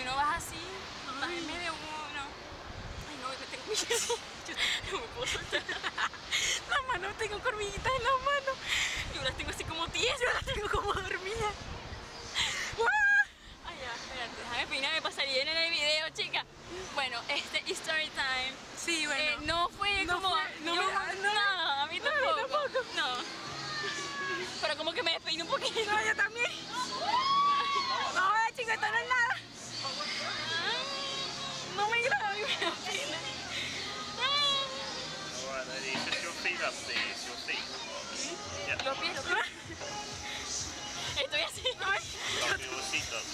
si no vas así, vas en medio uno. Ay, no, tengo miedo. No me puedo soltar. Tengo hormiguitas en las manos. Yo las tengo así como tiesas, yo las tengo como dormidas. Ah. Ay, ya, me pasaría en el video, chica. Bueno, este story time. Sí, bueno. Eh, no fue como... No Estoy así. Los piecitos.